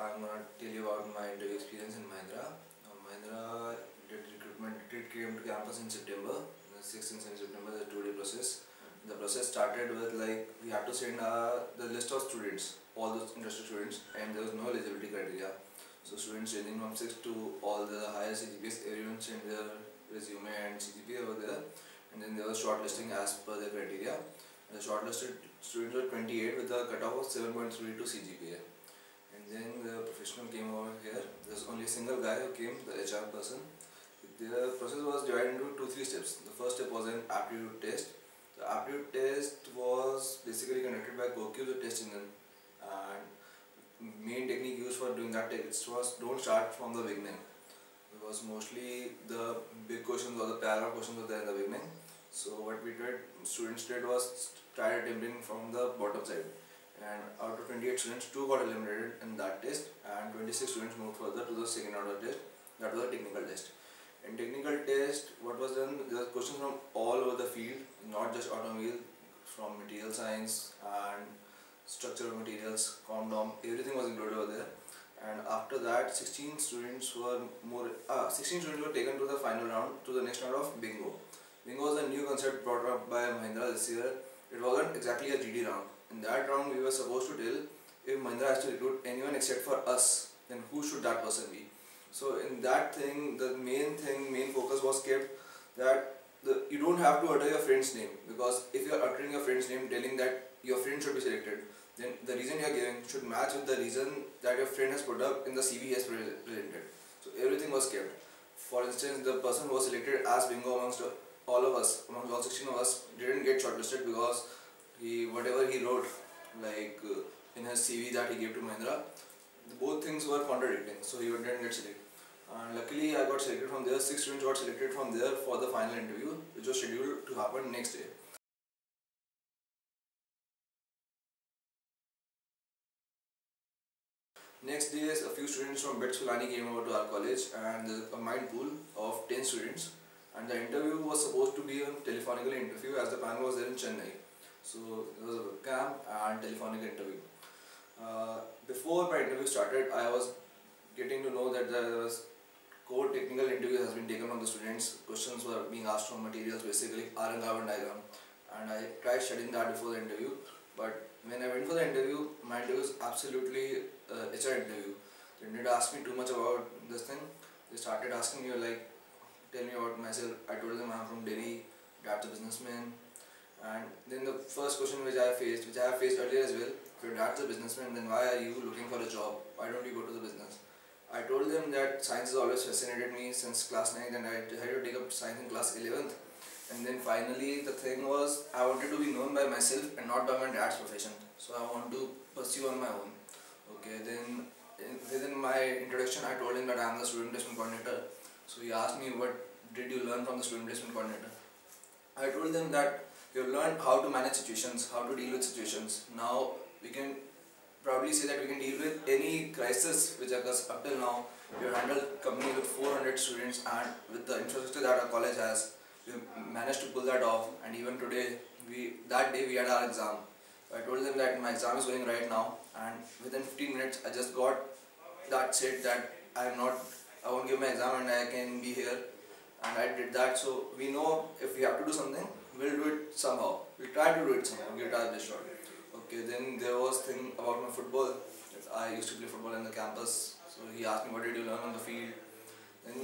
I'm gonna tell you about my interview experience in Mahindra. Now, Mahindra did recruitment, it came to campus in September, the 16th of September, the two-day process. The process started with like, we had to send uh, the list of students, all those interested students, and there was no eligibility criteria. So students ranging from 6 to all the higher CGPAs, everyone sent their resume and CGPA over there. And then there was shortlisting as per the criteria. The shortlisted students were 28 with a cutoff of 7.32 CGPA. Then the professional came over here. There's only a single guy who came, the HR person. The process was divided into two, three steps. The first step was an aptitude test. The aptitude test was basically conducted by CoQ, the test engine. And main technique used for doing that test was don't start from the beginning. Because mostly the big questions or the paragraph questions were there in the beginning. So what we did, students did was try attempting from the bottom side and out of 28 students, 2 got eliminated in that test and 26 students moved further to the second order test, that was a technical test. In technical test, what was done, there were questions from all over the field, not just automobile, from material science and structural materials, comdom, everything was included over there. And after that, 16 students were more, ah, 16 students were taken to the final round, to the next round of bingo. Bingo was a new concept brought up by Mahindra this year. It wasn't exactly a GD round. In that round, we were supposed to tell if Mahindra has to recruit anyone except for us, then who should that person be? So in that thing, the main thing, main focus was kept that the, you don't have to utter your friend's name because if you are uttering your friend's name, telling that your friend should be selected, then the reason you are giving should match with the reason that your friend has put up in the CV he has presented. So everything was kept. For instance, the person who was selected as bingo amongst all of us, amongst all 16 of us, didn't get shortlisted because he whatever he wrote, like uh, in his CV that he gave to Mahindra, both things were contradicting. So he didn't get selected. And luckily, I got selected from there. Six students got selected from there for the final interview, which was scheduled to happen next day. Next day, a few students from BITS Pilani came over to our college and a combined pool of 10 students and the interview was supposed to be a telephonical interview as the panel was there in Chennai. So it was a webcam and telephonic interview. Uh, before my interview started, I was getting to know that there was core technical interview has been taken from the students. Questions were being asked from materials, basically iron carbon diagram. And I tried studying that before the interview. But when I went for the interview, my interview was absolutely uh, HR interview. They didn't ask me too much about this thing. They started asking me like, tell me about myself. I told them I'm from Delhi, dad's a businessman. And then the first question which I faced, which I have faced earlier as well, if your dad's a businessman, then why are you looking for a job? Why don't you go to the business? I told them that science has always fascinated me since class 9 and I decided to take up science in class 11th. And then finally the thing was I wanted to be known by myself and not by my dad's profession. So I want to pursue on my own. Okay, then within my introduction I told him that I am the student placement coordinator. So he asked me what did you learn from the student placement coordinator. I told them that you have learned how to manage situations, how to deal with situations. Now we can probably say that we can deal with any crisis which occurs up till now. We have handled company with 400 students and with the infrastructure that our college has, we managed to pull that off and even today, we that day we had our exam. I told them that my exam is going right now and within 15 minutes I just got that said that I am not, I won't give my exam and I can be here and I did that so we know if we have to do something, we'll do it somehow. We'll try to do it somehow, get our best shot. Okay, then there was thing about my football. I used to play football in the campus. So he asked me what did you learn on the field. Then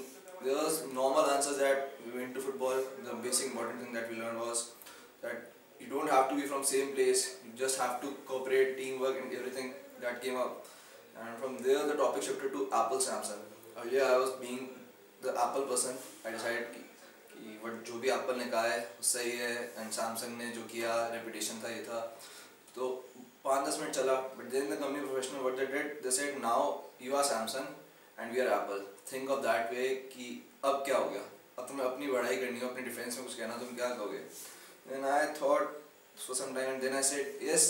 there was normal answers that we went to football. The basic important thing that we learned was that you don't have to be from same place. You just have to cooperate, teamwork and everything that came up. And from there the topic shifted to Apple Samsung. Earlier I was being the Apple person. I decided कि what जो भी Apple ने कहा है सही है and Samsung ने जो किया रेपटेशन था, ये था। तो पाँच दस मिनट चला but then the company professional what date the said now you are Samsung and we are Apple think of that way कि अब क्या हो गया? अब तुम्हें अपनी बढ़ाई करनी हो, अपने डिफेंस में कुछ कहना तुम क्या कहोगे? Then I thought some time and then I said yes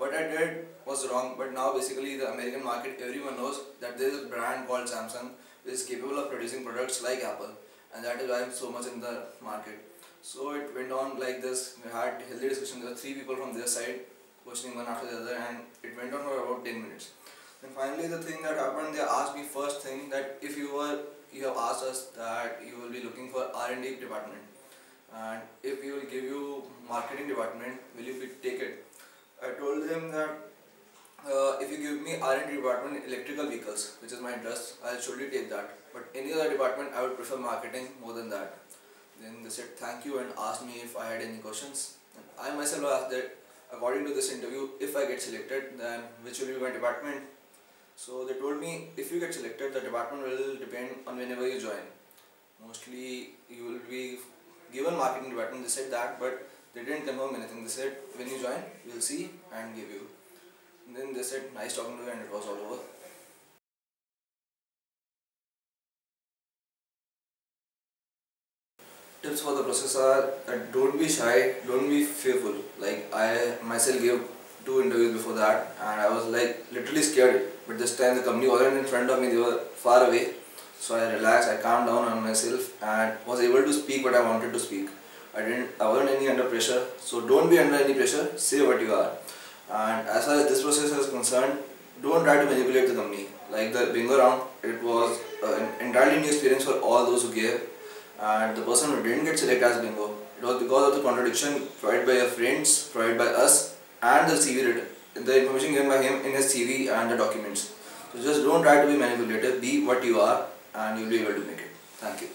what I date was wrong but now basically the American market every one knows that this brand called Samsung is capable of producing products like Apple and that is why I'm so much in the market so it went on like this we had healthy discussion there were three people from their side questioning one after the other and it went on for about 10 minutes. And finally, the thing that happened, they asked me first thing that if you were, you have asked us that you will be looking for R&D department, and if we will give you marketing department, will you be take it? I told them that uh, if you give me R&D department, electrical vehicles, which is my interest, I'll surely take that. But any other department, I would prefer marketing more than that. Then they said thank you and asked me if I had any questions. And I myself asked that according to this interview, if I get selected, then which will be my department so they told me if you get selected, the department will depend on whenever you join. Mostly you will be given marketing department. They said that, but they didn't confirm anything. They said when you join, we'll see and give you. And then they said nice talking to you, and it was all over. Tips for the process are that don't be shy, don't be fearful. Like I myself gave two interviews before that and I was like literally scared but this time the company wasn't in front of me, they were far away so I relaxed, I calmed down on myself and was able to speak what I wanted to speak. I didn't, I wasn't any under pressure so don't be under any pressure, say what you are and as far as this process is concerned, don't try to manipulate the company. Like the bingo round, it was uh, an entirely new experience for all those who gave and the person who didn't get selected as bingo, it was because of the contradiction provided by your friends, provided by us and the CV the information given by him in his CV and the documents. So just don't try to be manipulative, be what you are and you'll be able to make it. Thank you.